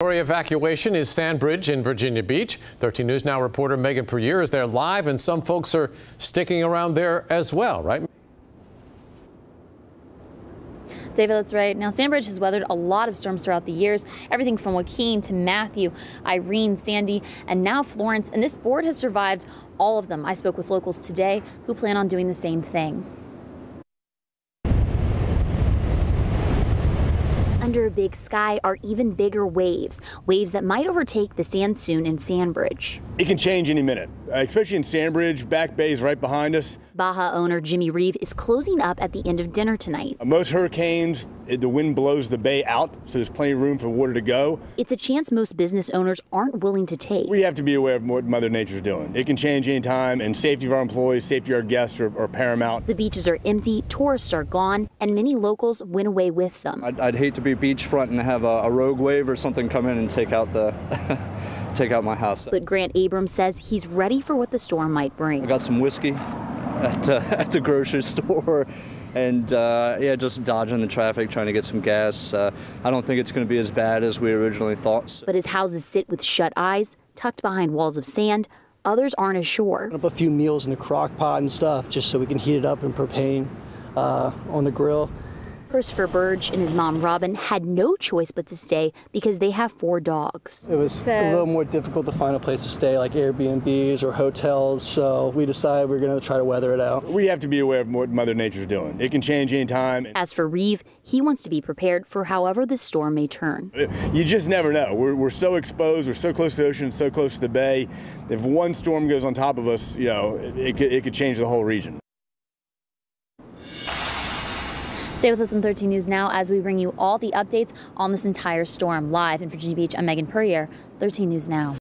Story evacuation is Sandbridge in Virginia Beach. 13 News Now reporter Megan Puryear is there live, and some folks are sticking around there as well, right? David, that's right. Now, Sandbridge has weathered a lot of storms throughout the years, everything from Joaquin to Matthew, Irene, Sandy, and now Florence. And this board has survived all of them. I spoke with locals today who plan on doing the same thing. Under a big sky are even bigger waves, waves that might overtake the sand soon in Sandbridge. It can change any minute, uh, especially in Sandbridge. Back Bay is right behind us. Baja owner Jimmy Reeve is closing up at the end of dinner tonight. Uh, most hurricanes, the wind blows the bay out, so there's plenty of room for water to go. It's a chance most business owners aren't willing to take. We have to be aware of what Mother Nature's doing. It can change any time, and safety of our employees, safety of our guests are, are paramount. The beaches are empty, tourists are gone, and many locals went away with them. I'd, I'd hate to be beachfront and have a, a rogue wave or something come in and take out the take out my house. But Grant Abrams says he's ready for what the storm might bring. I got some whiskey at, uh, at the grocery store and uh, yeah, just dodging the traffic, trying to get some gas. Uh, I don't think it's going to be as bad as we originally thought. So. But as houses sit with shut eyes, tucked behind walls of sand, others aren't as sure. Up a few meals in the crock pot and stuff, just so we can heat it up in propane uh, on the grill. Christopher Burge and his mom Robin had no choice but to stay because they have four dogs. It was so. a little more difficult to find a place to stay, like Airbnbs or hotels, so we decided we are going to try to weather it out. We have to be aware of what Mother Nature's doing. It can change any time. As for Reeve, he wants to be prepared for however the storm may turn. You just never know. We're, we're so exposed, we're so close to the ocean, so close to the bay. If one storm goes on top of us, you know, it, it, could, it could change the whole region. Stay with us on 13 News now as we bring you all the updates on this entire storm. Live in Virginia Beach, I'm Megan Puryear, 13 News Now.